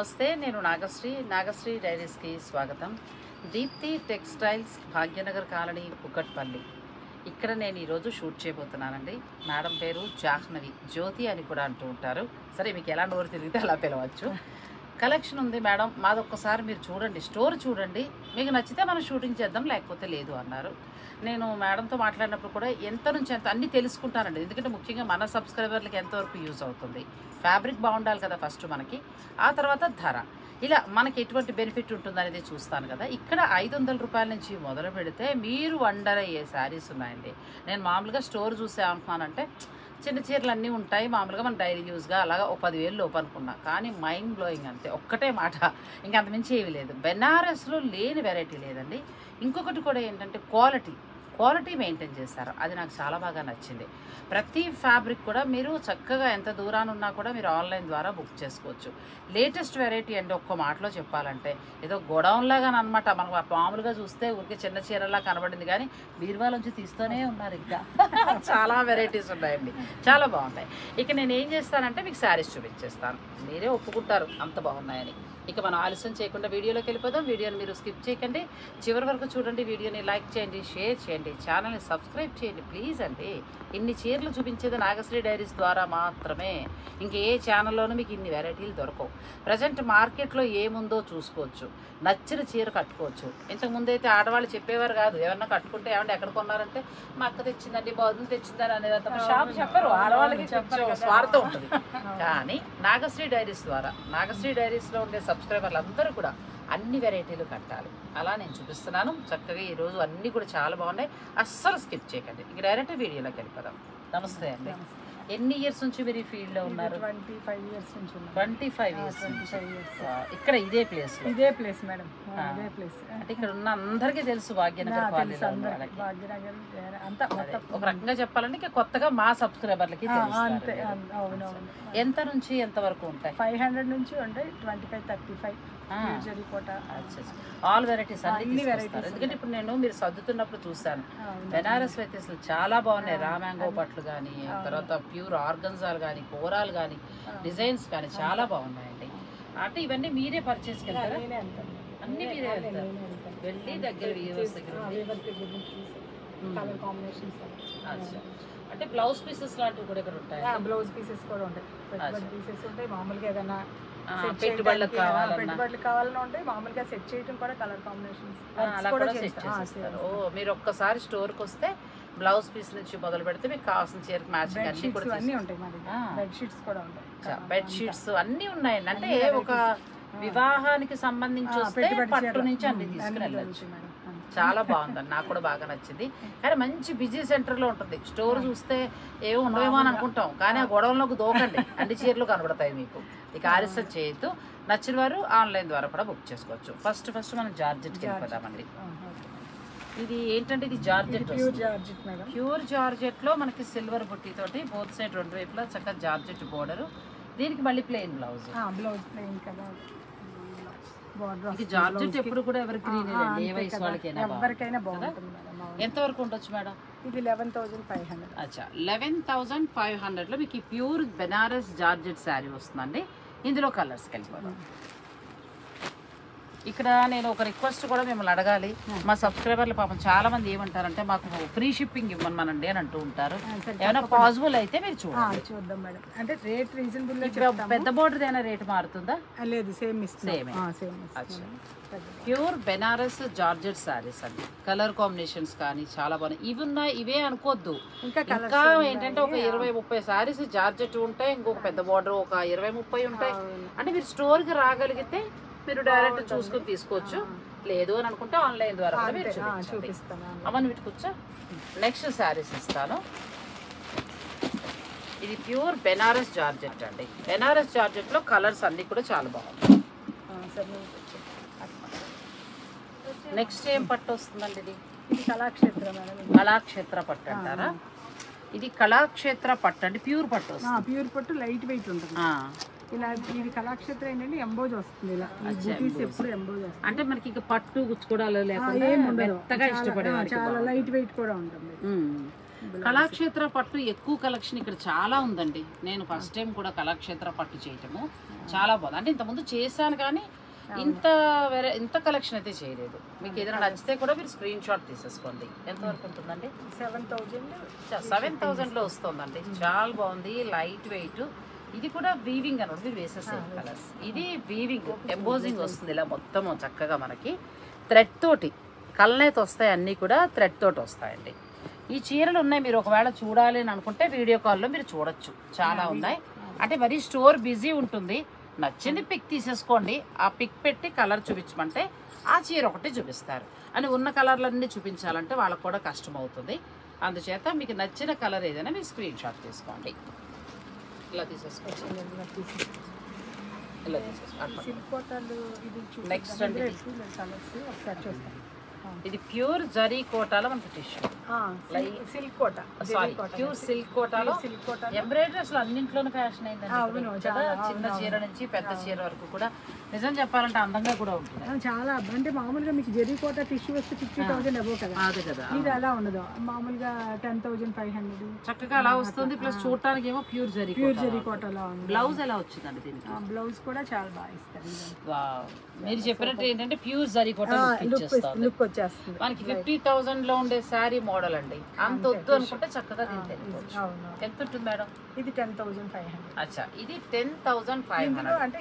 నమస్తే నేను నాగశ్రీ నాగశ్రీ డైరీస్కి స్వాగతం. దీప్తి టెక్స్టైల్స్ భాగ్యనగర్ కాలనీ కుక్కట్పల్లి ఇక్కడ నేను ఈరోజు షూట్ చేయబోతున్నానండి. మేడం పేరు జాహ్నవి జ్యోతి అని కూడా అంటూ ఉంటారు. సరే మీకు ఎలా నోరు తిరిగితే అలా పిలవచ్చు. కలెక్షన్ ఉంది మేడం. మాది ఒక్కసారి మీరు చూడండి స్టోర్ చూడండి. మీకు నచ్చితే మనం షూటింగ్ చేద్దాం లేకపోతే లేదు అన్నారు. నేను మేడంతో మాట్లాడినప్పుడు కూడా ఎంత నుంచి ఎంత అన్నీ తెలుసుకుంటానండి. ఎందుకంటే ముఖ్యంగా మన సబ్స్క్రైబర్లకి ఎంతవరకు యూజ్ అవుతుంది. ఫ్యాబ్రిక్ బాగుండాలి కదా ఫస్ట్ మనకి. ఆ తర్వాత ధర. ఇలా మనకి ఎటువంటి బెనిఫిట్ ఉంటుందనేది చూస్తాను కదా. ఇక్కడ ఐదు వందల రూపాయల నుంచి మొదలు పెడితే మీరు వండర్ అయ్యే శారీస్ ఉన్నాయండి. నేను మామూలుగా స్టోర్ చూసే అనుకున్నానంటే చిన్న చీరలు అన్నీ ఉంటాయి. మామూలుగా మన డైలీ యూస్గా అలాగా ఒక పదివేలు లోపు అనుకున్నా. కానీ మైండ్ బ్లోయింగ్ అంతే. ఒక్కటే మాట. ఇంకా అంతమించి ఏమీ లేదు. బెనారస్లో లేని వెరైటీ లేదండి. ఇంకొకటి కూడా ఏంటంటే క్వాలిటీ. క్వాలిటీ మెయింటైన్ చేస్తారు అది నాకు చాలా బాగా నచ్చింది. ప్రతి ఫ్యాబ్రిక్ కూడా మీరు చక్కగా ఎంత దూరాన్ని ఉన్నా కూడా మీరు ఆన్లైన్ ద్వారా బుక్ చేసుకోవచ్చు. లేటెస్ట్ వెరైటీ అంటే ఒక్క మాటలో చెప్పాలంటే ఏదో గొడౌన్లాగా అనమాట మనకు మామూలుగా చూస్తే ఊరికే చిన్న చీరలా కనబడింది కానీ బీరువాలోంచి తీస్తూనే ఉన్నారు ఇంకా. చాలా వెరైటీస్ ఉన్నాయండి. చాలా బాగున్నాయి. ఇక నేను ఏం చేస్తానంటే మీకు శారీస్ చూపించేస్తాను. మీరే ఒప్పుకుంటారు అంత బాగున్నాయని. ఇక మనం ఆలస్యం చేయకుండా వీడియోలోకి వెళ్ళిపోదాం. వీడియోని మీరు స్కిప్ చేయకండి. చివరి వరకు చూడండి. వీడియోని లైక్ చేయండి షేర్ చేయండి ఛానల్ని సబ్స్క్రైబ్ చేయండి ప్లీజ్ అండి. ఇన్ని చీరలు చూపించేది నాగశ్రీ డైరీస్ ద్వారా మాత్రమే. ఇంక ఏ ఛానల్లోనూ మీకు ఇన్ని వెరైటీలు దొరకవు. ప్రజెంట్ మార్కెట్లో ఏముందో చూసుకోవచ్చు. నచ్చిన చీర కట్టుకోవచ్చు. ఇంతకు ముందు అయితే ఆడవాళ్ళు చెప్పేవారు కాదు. ఎవరన్నా కట్టుకుంటే ఏమంటే ఎక్కడ కొన్నారంటే మా అక్క తెచ్చిందండి బాగుంది తెచ్చిందని అనేది షాప్ చెప్పరు. ఆడవాళ్ళకి స్వార్థం ఉంటుంది. కానీ నాగశ్రీ డైరీస్ ద్వారా నాగశ్రీ డైరీస్లో ఉండే సబ్స్క్రైబర్లు అందరూ కూడా అన్ని వెరైటీలు కట్టాలి. అలా నేను చూపిస్తున్నాను. చక్కగా ఈరోజు అన్నీ కూడా చాలా బాగున్నాయి. అస్సలు స్కిప్ చేయకండి. ఇక డైరెక్ట్ వీడియోలోకి వెళ్ళిపోదాం. నమస్తే అండి. ఎన్ని ఇయర్స్ నుంచి మీరు ఈ ఫీల్డ్లో ఉన్నారు? ట్వంటీ ఫైవ్ ఇయర్స్ నుంచి ట్వంటీ ఫైవ్ ఇయర్స్ ఇక్కడ ఇదే ప్లేస్లో? ఇదే ప్లేస్ మేడం. ఇదే ప్లేస్ అంటే ఇక్కడ ఉన్న అందరికీ తెలుసు భాగ్యనగర్ వాళ్ళకి. భాగ్యనగర్ అంతా ఒక రకంగా చెప్పాలంటే కొత్తగా మా సబ్స్క్రైబర్లకి అంతే. ఎంత నుంచి ఎంత వరకు ఉంటాయి? ఫైవ్ హండ్రెడ్ నుంచి ఉంటాయి twenty five thirty five. All varieties అన్ని varieties ఎందుకంటే ఇప్పుడు నేను మీరు సర్దుతున్నప్పుడు అవును. బెనారస్ అయితే అసలు చాలా బాగున్నాయి. ఆ, రా మ్యాంగో అన్ని. పట్లు కానీ. తర్వాత ప్యూర్ ఆర్గన్జాలు కానీ కోరాలు కానీ. డిజైన్స్ కానీ చాలా బాగున్నాయండి. అంటే ఇవన్నీ మీరే వెళ్తారా వెళ్తాను. అన్ని మీరే వెళ్తారు. వెళ్ళి దగ్గర దగ్గర. అంటే బ్లౌజ్ పీసెస్ లాంటివి కూడా ఇక్కడ ఉంటాయి బ్లౌజ్ పీసెస్ కూడా ఉంటాయి. పీసెస్ ఉంటాయి. మామూలుగా ఏదైనా పెట్టుబడులకు చేయడానికి, ఆ, కావాలన్నా. ఉంటాయి మామూలుగా సెట్ చేయడం కూడా కలర్ కాంబినేషన్స్ అలా కూడా ఓ మీరు ఒక్కసారి స్టోర్కి వస్తే బ్లౌజ్ పీస్ నుంచి మొదలు పెడితే మీకు కావాల్సిన చీరకు మ్యాచింగ్ అన్ని కూడా అన్నీ ఉంటాయి మా దగ్గర. బెడ్ షీట్స్ కూడా ఉంటాయి. బెడ్ షీట్స్ అన్ని ఉన్నాయండి. అంటే ఒక. వివాహానికి సంబంధించి వస్తే పట్టు. నుంచి అన్ని తీసుకుని వెళ్ళచ్చు. చాలా బాగుందండి. నాకు కూడా బాగా నచ్చింది. కానీ మంచి బిజీ సెంటర్లో ఉంటుంది. స్టోర్ చూస్తే ఏమో ఉండవేమో అని అనుకుంటాం. కానీ ఆ గొడవలోకి దోకండి. అన్ని చీరలు కనబడతాయి మీకు. ఇక ఆలస్యం చేయొద్దు. నచ్చిన వారు ఆన్లైన్ ద్వారా కూడా బుక్ చేసుకోవచ్చు. ఫస్ట్ ఫస్ట్ మనం జార్జెట్కి వెళ్ళిపోదామండి. ఇది ఏంటంటే ఇది georgette pure georgette madam. Pure జార్జెట్లో మనకి సిల్వర్ బుట్టి తోటి బోత్ సైడ్ రెండు వైపులా చక్కగా జార్జెట్ బోర్డర్. దీనికి మళ్ళీ ప్లెయిన్ బ్లౌజ్. బ్లౌజ్ ప్లెయిన్ కదా. బార్డర్ ఇది జార్జెట్ ఎప్పుడు కూడా ఎవరికైనా బాగుంటుంది. బాగుంటుంది మేడం అవును. ఎంత వరకు ఉండొచ్చు మేడం? ఇది లెవెన్ థౌసండ్ ఫైవ్ హండ్రెడ్. అచ్చా లెవెన్ థౌజండ్ ఫైవ్ హండ్రెడ్లో మీకు ఈ ప్యూర్ బెనారస్ జార్జెట్ శారీ వస్తుందండి. ఇందులో కలర్స్కి వెళ్ళిపోదాం. ఇక్కడ నేను ఒక రిక్వెస్ట్ కూడా మిమ్మల్ని అడగాలి. మా సబ్స్క్రైబర్లు పాపం చాలా మంది ఏమంటారంటే మాకు ఫ్రీ షిప్పింగ్ ఇవ్వమనండి అని అంటూ ఉంటారు. ఏమైనా పాసిబుల్ అయితే మీరు చూడండి. చూద్దాం మేడం. అంటే రేట్ రీజనబుల్ పెద్ద బోర్డర్ అయినా రేట్ మారుతుందా లేదు same. Same. Pure Benaras georgette saris అండి. కలర్ కాంబినేషన్స్ కానీ చాలా బాగున్నాయి. ఇవి ఉన్నాయి ఇవే అనుకోవద్దు ఇంకా ఏంటంటే ఒక ఇరవై ముప్పై శారీస్ జార్జెట్ ఉంటాయి ఇంకొక పెద్ద బార్డర్ ఒక ఇరవై ముప్పై ఉంటాయి. అంటే మీరు స్టోర్కి రాగలిగితే మీరు డైరెక్ట్ చూసుకొని తీసుకోవచ్చు. లేదు అని అనుకుంటే ఆన్లైన్ ద్వారా కూడా మీరు చూపిస్తాను అమ్మని వీటి కూర్చో. నెక్స్ట్ శారీస్ ఇస్తాను. ఇది ప్యూర్ బెనారస్ జార్జెట్ అండి. బెనారస్ జార్జెట్లో కలర్స్ అన్ని కూడా చాలా బాగుంటాయి. నెక్స్ట్ ఏం పట్టు వస్తుందండి ఇది? ఇది కళాక్షేత్ర. కళాక్షేత్ర పట్టు అంటారా? ఇది కళాక్షేత్ర పట్టు అంటే ప్యూర్ పట్టు ప్యూర్ పట్టు లైట్ వెయిట్ ఉంటుంది. ఇలా ఇది కళాక్షేత్ర ఏంటంటే ఎంబోజ్ వస్తుంది ఇలా. బూటీస్. ఎప్పుడు ఎంబోజ్ వస్తుంది అంటే మనకి ఇంకా పట్టు గుచ్చుకోవడాలు లేకుండా ఇష్టపడే చాలా. లైట్ వెయిట్ కూడా ఉంటుంది. కళాక్షేత్ర పట్టు ఎక్కువ కలెక్షన్ ఇక్కడ చాలా ఉందండి. నేను ఫస్ట్ టైం కూడా కళాక్షేత్ర పట్టు చేయటము చాలా బాగుంది. అంటే ఇంతకుముందు చేశాను కానీ ఇంత వేరే ఇంత కలెక్షన్ అయితే చేయలేదు. మీకు ఏదైనా నచ్చితే కూడా మీరు స్క్రీన్ షాట్ తీసేసుకోండి. ఎంత వరకు ఉంటుందండి? సెవెన్ థౌజండ్ సెవెన్ థౌజండ్లో వస్తుందండి. చాలా బాగుంది. లైట్ వెయిట్ ఇది కూడా వీవింగ్ అనమాట మీరు వేసేసే కలర్స్ ఇది వీవింగ్ ఎంబోజింగ్ వస్తుంది ఇలా మొత్తం చక్కగా మనకి. థ్రెడ్ తోటి కళ్ళనేత వస్తాయి అన్నీ కూడా థ్రెడ్ తోటి వస్తాయండి. ఈ చీరలు ఉన్నాయి మీరు ఒకవేళ చూడాలి అని అనుకుంటే వీడియో కాల్లో మీరు చూడొచ్చు. చాలా ఉన్నాయి. అంటే మరి స్టోర్ బిజీ ఉంటుంది. నచ్చింది పిక్ తీసేసుకోండి. ఆ పిక్ పెట్టి కలర్ చూపించమంటే ఆ చీర ఒకటి చూపిస్తారు. అని ఉన్న కలర్లన్నీ చూపించాలంటే వాళ్ళకు కూడా కష్టం అవుతుంది అందుచేత మీకు నచ్చిన కలర్ ఏదైనా మీరు స్క్రీన్ షాట్ తీసుకోండి. ఇలా తీసేసుకోవచ్చు ఇలా ఇది Next అండి ఒకసారి చూస్తాం. ఇది ప్యూర్ జరీ కోటాలో మనకి tissue silk Kota. Sorry pure silk కోటాలో సిల్క్ కోట ఎంబ్రాయిడరీ అసలు అన్నింటిలోనూ ఫ్యాషన్ అయిందండి చిన్న. చీర నుంచి పెద్ద చీర వరకు కూడా నిజం చెప్పాలంటే అందంగా కూడా ఉంటుంది. చాలా అంటే మామూలుగా మీకు జెరీ కోట టిష్యూ వస్తే ఫిఫ్టీ థౌసండ్ అబో కదా. అదే కదా ఇది అలా ఉండదు. మామూలుగా టెన్ థౌసండ్ ఫైవ్ హండ్రెడ్ చక్కగా అలా వస్తుంది ప్లస్ చూడటానికి ఏమో ప్యూర్ జరీ ప్యూర్ జెరీ కోట అలా ఉంది. బ్లౌజ్ ఎలా వచ్చిందండి దీనికి? బ్లౌజ్ కూడా చాలా బాగా ఇస్తారు. మీరు చెప్పినట్టు ఏంటంటే ప్యూర్ జరీ కోట లుక్ ఇచ్చేస్తుంది లుక్ వచ్చేస్తుంది. మనకి ఫిఫ్టీ థౌసండ్లో ఉండే శారీ మోడల్ అండి. అంత వద్దు అనుకుంటే చక్కగా ఎంత ఉంటుంది మేడం? ఇది టెన్ థౌసండ్ ఫైవ్ హండ్రెడ్ అచ్చా ఇది టెన్ థౌసండ్ ఫైవ్ హండ్రెడ్ అంటే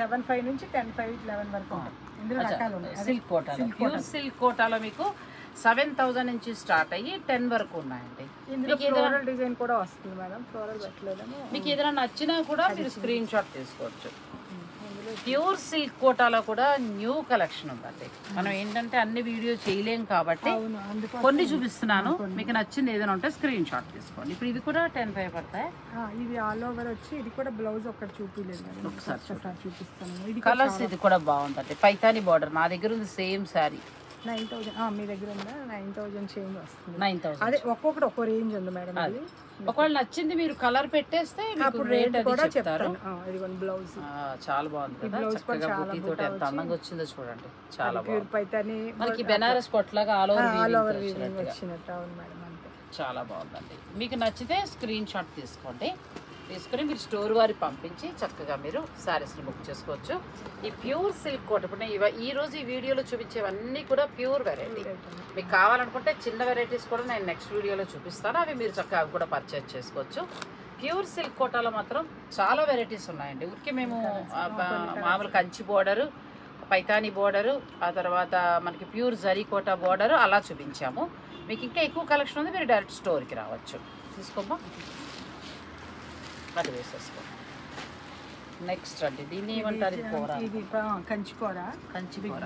సెవెన్ ఫైవ్ నుంచి టెన్ ఫైవ్ లెవెన్ వరకు సిల్క్ కోటాలో silk ప్యూర్ సిల్క్ కోటాలో మీకు సెవెన్ థౌసండ్ నుంచి స్టార్ట్ అయ్యి టెన్ వరకు ఉన్నాయండి. ఫ్లోరల్ డిజైన్ కూడా వస్తుంది మేడం. ఫ్లోరల్ మీకు ఏదైనా నచ్చినా కూడా మీరు స్క్రీన్ షాట్ తీసుకోవచ్చు. ప్యూర్ సిల్క్ కోటాలో కూడా న్యూ కలెక్షన్ ఉందండి. మనం ఏంటంటే అన్ని వీడియో చేయలేం కాబట్టి కొన్ని చూపిస్తున్నాను. మీకు నచ్చింది ఏదైనా ఉంటే స్క్రీన్ షాట్ తీసుకోండి. ఇప్పుడు ఇవి కూడా టెన్ ఫైవ్ పడతాయి? ఇది ఆల్ ఓవర్ వచ్చి ఇది కూడా బ్లౌజ్ ఒకటి చూపించలేదు ఒకసారి చూపిస్తాను. కలర్స్ ఇది కూడా బాగుందండి. పైతాని బార్డర్ నా దగ్గర ఉంది సేమ్ శారీ నైన్ థౌజండ్. మీ దగ్గర ఉందా? నైన్ థౌజండ్ చేంజ్ వస్తుంది. నైన్ థౌసండ్ అదే ఒక్కొక్కటి ఒక్కో రేంజ్ ఉంది మేడం అది. ఒకవేళ నచ్చింది మీరు కలర్ పెట్టేస్తే అప్పుడు రేట్ కూడా చెప్తారు. బ్లౌజ్. చాలా బాగుంది బుట్ట తోటి ఎంత అందంగా వచ్చిందో చూడండి. చాలా ప్యూర్ బాగుంది. పైతాని మనకి బెనారస్ కొట్లాగా ఆల్ ఓవర్ ఆల్ ఓవర్ వచ్చినట్టు అవును మేడం అంతే. చాలా బాగుందండి. మీకు నచ్చితే స్క్రీన్ షాట్ తీసుకోండి. తీసుకుని మీరు స్టోర్ వారి పంపించి చక్కగా మీరు శారీస్ని బుక్ చేసుకోవచ్చు. ఈ ప్యూర్ సిల్క్ కోట్ ఇప్పుడు ఇవ- ఈ రోజు ఈ వీడియోలో చూపించేవన్నీ కూడా ప్యూర్ వెరైటీ. మీకు కావాలనుకుంటే చిన్న వెరైటీస్ కూడా నేను నెక్స్ట్ వీడియోలో చూపిస్తాను. అవి మీరు చక్కగా అవి కూడా పర్చేజ్ చేసుకోవచ్చు. ప్యూర్ సిల్క్ కోటాలో మాత్రం చాలా వెరైటీస్ ఉన్నాయండి. ఊరికే మేము మామూలు కంచి బోర్డరు పైతాని బోర్డరు ఆ తర్వాత మనకి ప్యూర్ జరీ కోటా బోర్డరు అలా చూపించాము. మీకు ఇంకా ఎక్కువ కలెక్షన్ ఉంది మీరు డైరెక్ట్ స్టోర్కి రావచ్చు. తీసుకోమ్మా. అది వేసేసుకో. నెక్స్ట్ అండి దీన్ని ఏమంటారు? కూర ఇది కంచి కూర కంచి కూర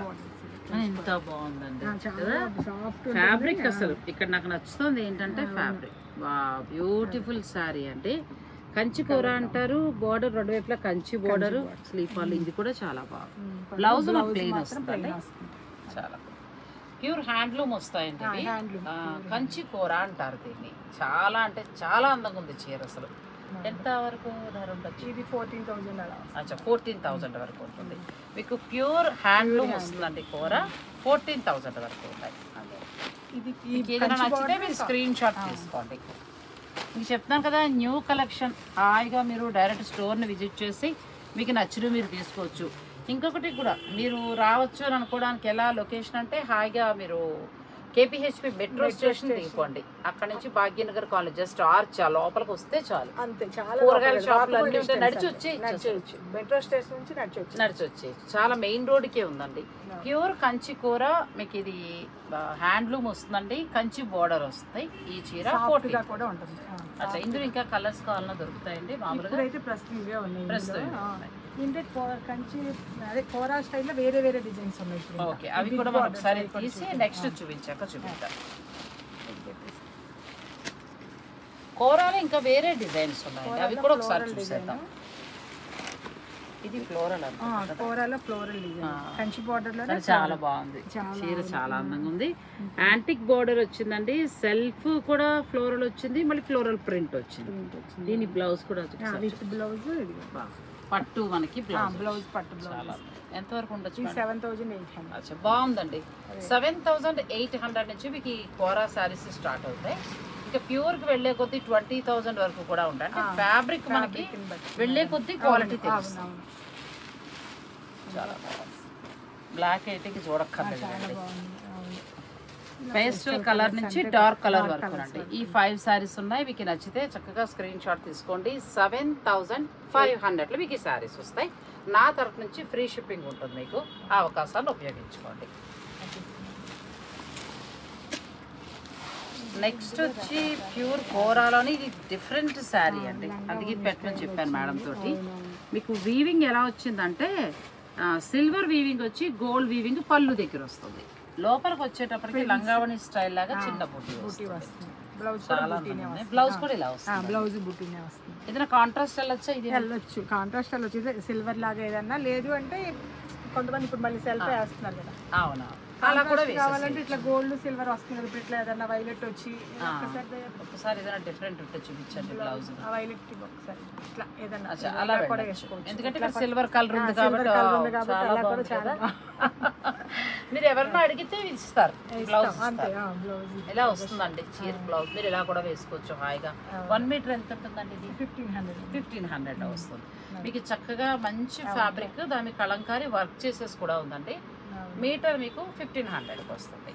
ఎంత బాగుందండి. ఫ్యాబ్రిక్ అసలు. ఇక్కడ నాకు నచ్చుతుంది ఏంటంటే ఫ్యాబ్రిక్ బ్యూటిఫుల్ శారీ అండి. కంచి కూర అంటారు. బోర్డర్ రెండు వైపులా కంచి బోర్డర్ స్లీప్ వాళ్ళు. ఇది కూడా చాలా బాగుంది. బ్లౌజ్ ప్లెయిన్ వస్తుంది చాలా ప్యూర్ హ్యాండ్లూమ్ వస్తాయండి కంచి కూర అంటారు దీన్ని. చాలా అంటే చాలా అందంగా ఉంది చీర అసలు. ఎంత వరకు ధర ఉండొచ్చు? ఇది ఫోర్టీన్ థౌజండ్ అలా. అచ్చా ఫోర్టీన్ థౌజండ్ వరకు ఉంటుంది. మీకు ప్యూర్ హ్యాండ్లూమ్ వస్తుందండి కూర. ఫోర్టీన్ థౌజండ్ వరకు ఇది ఏదైనా కంచి నచ్చితే మీరు స్క్రీన్ షాట్ తీసుకోండి. మీకు చెప్తాను కదా న్యూ కలెక్షన్ హాయిగా మీరు డైరెక్ట్ స్టోర్ని విజిట్ చేసి మీకు నచ్చినవి మీరు తీసుకోవచ్చు. ఇంకొకటి కూడా మీరు రావచ్చు అని అనుకోవడానికి ఎలా లొకేషన్ అంటే హాయిగా మీరు కేపీహెచ్పి మెట్రో స్టేషన్ దిగిపోండి. అక్కడ నుంచి భాగ్యనగర్ కాలనీ జస్ట్ ఆర్చ్ ఆ లోపలికి వస్తే చాలు. అంతే చాలా కూరగాయల షాపులు అన్నీ ఉంటాయి. నడిచి అంతే. వచ్చి నడిచొచ్చు. మెట్రో స్టేషన్ నుంచి నడిచొచ్చు. నడిచి వచ్చేయచ్చు చాలా మెయిన్ రోడ్కే ఉందండి. ప్యూర్ కంచి కూర మీకు ఇది హ్యాండ్లూమ్ వస్తుందండి. కంచి బోర్డర్ వస్తుంది. ఈ చీర కూడా ఉంటుంది. అట్లా ఇందులో ఇంకా కలర్స్ కావాలన్నా దొరుకుతాయండి మామూలుగా. ప్రస్తుతం కో- కంచి అదే కోరా స్టైల్లో వేరే వేరే డిజైన్స్ ఉన్నాయి. ఓకే అవి కూడా మనం ఒకసారి తీసి. నెక్స్ట్ చూపించాక చూపిద్దాం. కూరలో ఇంకా వేరే డిజైన్స్ ఉన్నాయండి అవి కూడా ఒకసారి చూసేద్దాం. ఇది ఫ్లోరల్ ఫ్లోరల్ కంచి బార్డర్లో అది చాలా బాగుంది. చీర చాలా అందంగా ఉంది. యాంటిక్ బోర్డర్ వచ్చిందండి. సెల్ఫ్ కూడా ఫ్లోరల్ వచ్చింది. మళ్ళీ ఫ్లోరల్ ప్రింట్ వచ్చింది. దీని బ్లౌజ్ కూడా బ్లౌజ్. పట్టు మనకి బ్లౌజ్. పట్టు బ్లౌజ్. ఎంత వరకు ఉండొచ్చు? సెవెన్ థౌజండ్ ఎయిట్ హండ్రెడ్ అచ్చా బాగుందండి. సెవెన్ థౌసండ్ ఎయిట్ హండ్రెడ్ నుంచి మీకు ఈ కోరా శారీస్ స్టార్ట్ అవుతాయి. ఇక ప్యూర్కి వెళ్ళే కొద్దీ ట్వంటీ థౌసండ్ వరకు కూడా ఉంటాయి అంటే ఫ్యాబ్రిక్ మనకి. వెళ్ళే కొద్దీ క్వాలిటీ తెలుస్తుంది. చాలా బ్లాక్ అయితే ఇక ఆ, చూడక్కర్లేదు చాలా అండి బాగుంది అవును. పేస్టల్ కలర్ నుంచి డార్క్ కలర్ వరకు అండి ఈ ఫైవ్ సారీస్ ఉన్నాయి. మీకు నచ్చితే చక్కగా స్క్రీన్ షాట్ తీసుకోండి. సెవెన్ థౌజండ్ ఫైవ్ హండ్రెడ్లో మీకు ఈ సారీస్ వస్తాయి. నా తరఫు నుంచి ఫ్రీ షిప్పింగ్ ఉంటుంది మీకు. ఆ అవకాశాన్ని ఉపయోగించుకోండి. నెక్స్ట్ వచ్చి ప్యూర్ కోరాలోని ఇది డిఫరెంట్ శారీ అండి. అందుకే పెట్టమని చెప్పాను మేడం తోటి. మీకు వీవింగ్ ఎలా వచ్చిందంటే సిల్వర్ వీవింగ్ వచ్చి గోల్డ్ వీవింగ్ పళ్ళు దగ్గర వస్తుంది. లోపలికి వచ్చేటప్పటికి లంగావణి స్టైల్ లాగా చిన్న బుట్టి వస్తుంది. బ్లౌజ్ బ్లౌజ్ కూడా ఇలా వస్తుంది. బ్లౌజ్ బుట్టినే వస్తుంది. ఏదైనా కాంట్రాస్ట్ వెళ్ళొచ్చా ఇది? వెళ్ళొచ్చు. కాంట్రాస్ట్ వెళ్ళొచ్చు. సిల్వర్ లాగా ఏదన్నా లేదు అంటే కొంతమంది ఇప్పుడు మళ్ళీ సెల్ఫ్ వేస్తున్నారు కదా. అవునా అలా కూడా కావాలంటే ఇట్లా గోల్డ్ సిల్వర్ వస్తుంది. ఇట్లా ఏదన్నా వైలెట్ వచ్చి ఒకసారి ఏదైనా డిఫరెంట్ ఉంటే చూపించండి బ్లౌజ్ ఆ వైలెట్కి ఒకసారి ఇట్లా ఏదన్నా అచ్చా, ఇలా అలా కూడా వెళ్ళొచ్చు. వేసుకోవచ్చు. ఎందుకంటే ఇక్కడ సిల్వర్ కలర్ ఉంది కాబట్టి మీరు ఎవరన్నా అడిగితే ఇస్తారు. బ్లౌజ్ అంతే ఇస్తారు. బ్లౌజ్ ఇలా వస్తుందండి చీర బ్లౌజ్ మీరు ఇలా కూడా వేసుకోవచ్చు హాయిగా. వన్ మీటర్ ఎంత ఉంటుందండి ఇది? ఫిఫ్టీన్ హండ్రెడ్ ఫిఫ్టీన్ హండ్రెడ్ వస్తుంది. మీకు చక్కగా మంచి ఫ్యాబ్రిక్ దాని కలంకారీ వర్క్ చేసేసి కూడా ఉందండి. మీటర్ మీకు ఫిఫ్టీన్ హండ్రెడ్కి వస్తుంది.